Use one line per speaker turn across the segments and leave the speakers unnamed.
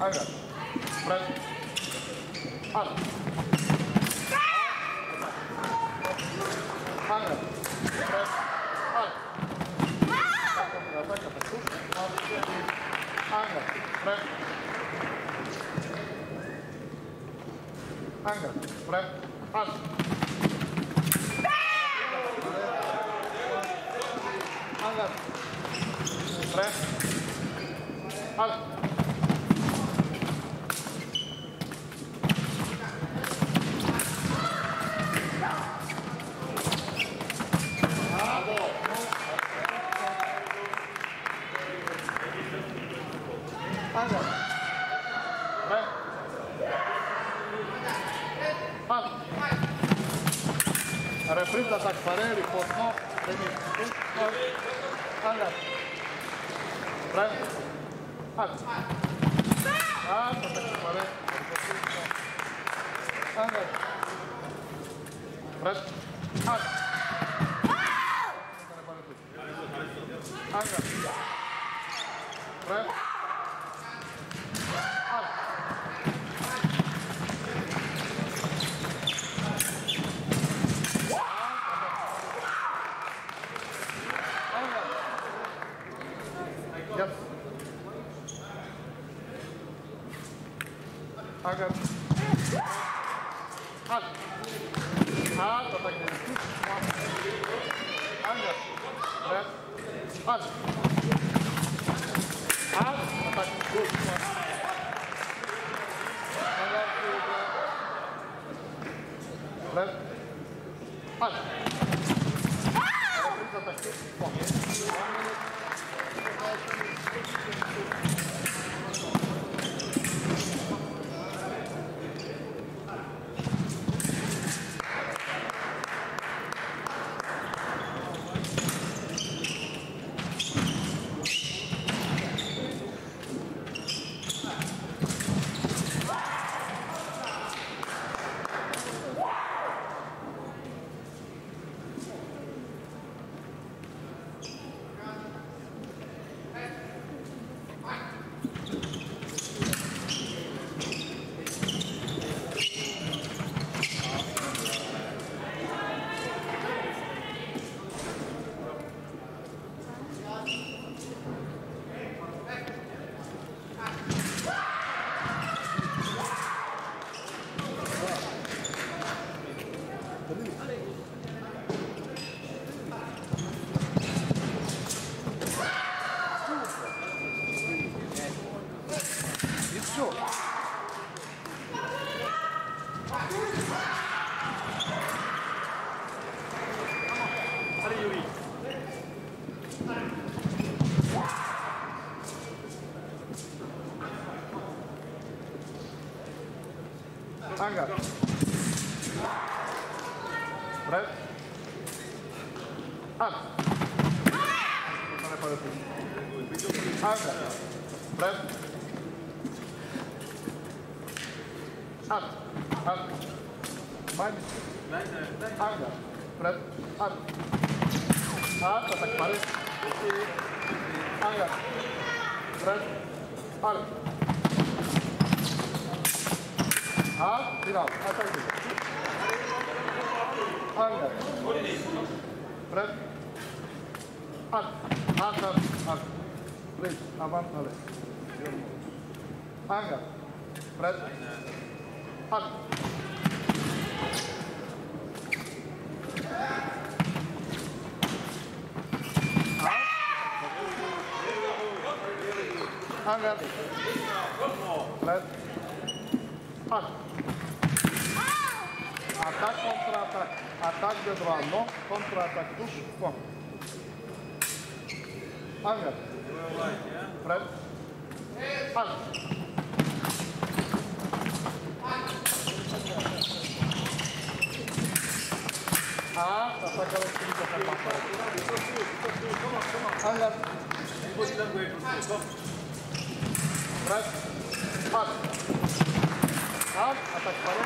Angkat. Press. An. Angkat. Angkat. Press. Angkat. Angkat. Press. An. Palla. Vai. Palla. Reprise d'attaque Farelli, Fornò, Denis. Palla. Vai. Palla. Palla, Farelli. Palla. Palla. Palla. Palla. Palla. Palla. I got Hot. Hot. Under. Back. Hot. Hot. Attack. Good. Left. Hot. Attack. One. Lager. Brett. Up. Up. Minus. Lager. Brett. Up. Up. Atak baris. Lager. Brett. Up. Up. Genau. Atak baris. Lager. Brett. Up. Up. Up. up. Please, avant, Alex. Anger. Press. Anger. Anger. Press. Anger. Atac, contra-atac. Atac de droit, non, contra-atac. Touche, point. Anger. Fred. Pan. Ah, Papa kalau sini Papa. Angkat. Fred. Pan. Pan atas kepala.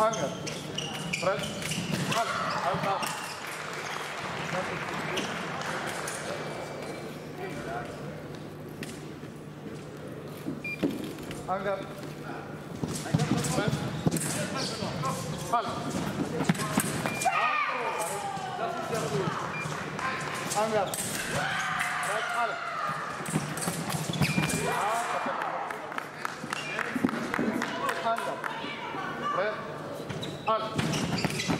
Angkat. Ah, ya. Fred. Pan. Angkat. Anker. Fall. Das ist ja gut. Anker. Fall. Anker. Fall.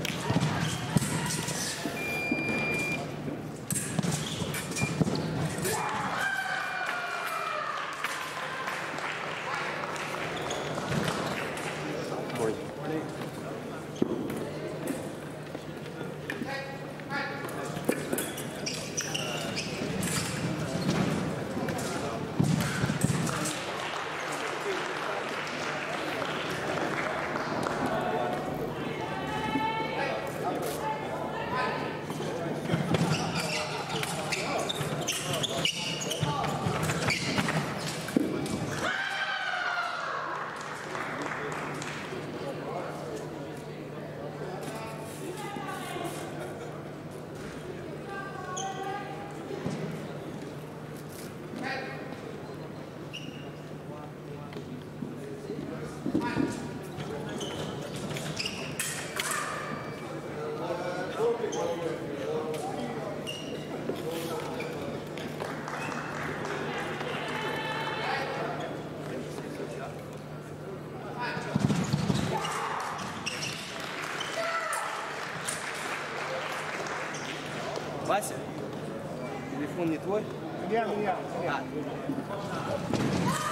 Вася? Телефон не твой? Я, я. А.